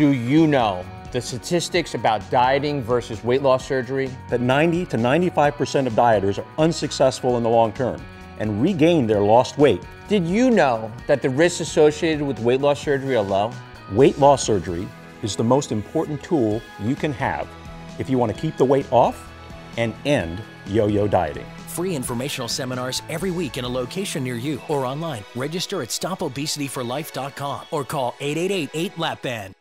Do you know the statistics about dieting versus weight loss surgery? That 90 to 95% of dieters are unsuccessful in the long term and regain their lost weight. Did you know that the risks associated with weight loss surgery are low? Weight loss surgery is the most important tool you can have if you want to keep the weight off and end yo yo dieting. Free informational seminars every week in a location near you or online. Register at stopobesityforlife.com or call 888 8 LAPBAND.